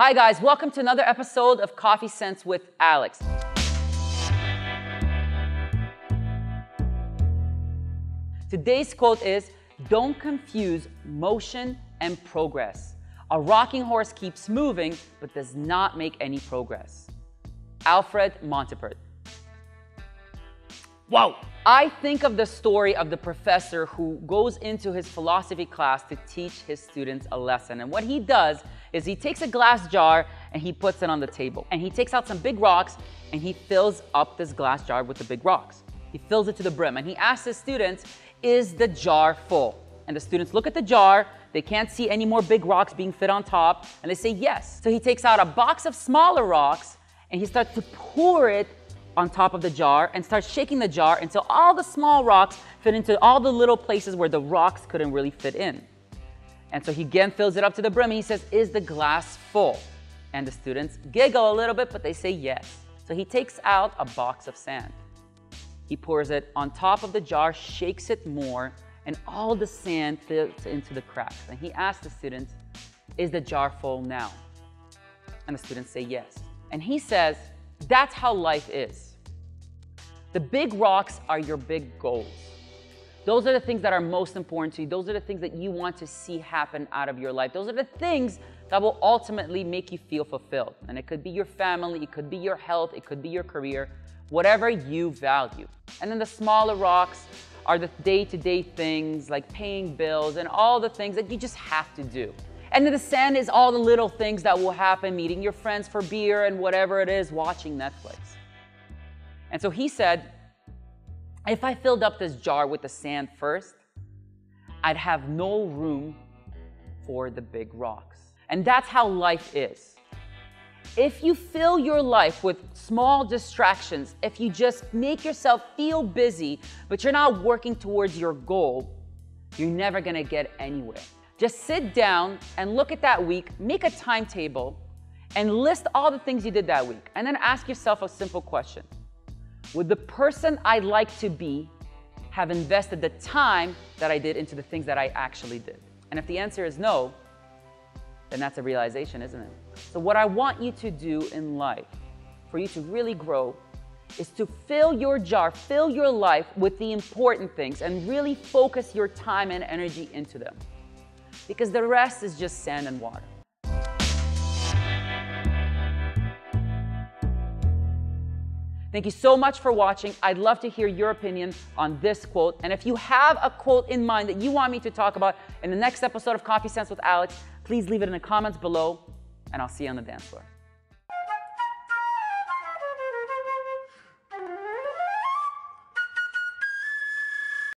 Hi, guys. Welcome to another episode of Coffee Sense with Aleks. Today's quote is Don't confuse motion and progress. A rocking horse keeps moving but does not make any progress. Alfred Montapert. Wow! I think of the story of the professor who goes into his philosophy class to teach his students a lesson. And what he does is he takes a glass jar and he puts it on the table. And he takes out some big rocks and he fills up this glass jar with the big rocks. He fills it to the brim and he asks his students, is the jar full? And the students look at the jar, they can't see any more big rocks being fit on top, and they say yes. So he takes out a box of smaller rocks and he starts to pour it on top of the jar and starts shaking the jar until all the small rocks fit into all the little places where the rocks couldn't really fit in. And so he again fills it up to the brim and he says, Is the glass full? And the students giggle a little bit, but they say yes. So he takes out a box of sand. He pours it on top of the jar, shakes it more, and all the sand fills into the cracks. And he asks the students, Is the jar full now? And the students say yes. And he says, That's how life is. The big rocks are your big goals. Those are the things that are most important to you. Those are the things that you want to see happen out of your life. Those are the things that will ultimately make you feel fulfilled. And it could be your family, it could be your health, it could be your career, whatever you value. And then the smaller rocks are the day to day things like paying bills and all the things that you just have to do. And then the sand is all the little things that will happen, meeting your friends for beer and whatever it is, watching Netflix. And so he said, if I filled up this jar with the sand first, I'd have no room for the big rocks. And that's how life is. If you fill your life with small distractions, if you just make yourself feel busy, but you're not working towards your goal, you're never gonna get anywhere. Just sit down and look at that week, make a timetable, and list all the things you did that week. And then ask yourself a simple question Would the person I'd like to be have invested the time that I did into the things that I actually did? And if the answer is no, then that's a realization, isn't it? So, what I want you to do in life, for you to really grow, is to fill your jar, fill your life with the important things, and really focus your time and energy into them. Because the rest is just sand and water. Thank you so much for watching. I'd love to hear your opinion on this quote. And if you have a quote in mind that you want me to talk about in the next episode of Coffee Sense with Aleks, please leave it in the comments below, and I'll see you on the dance floor.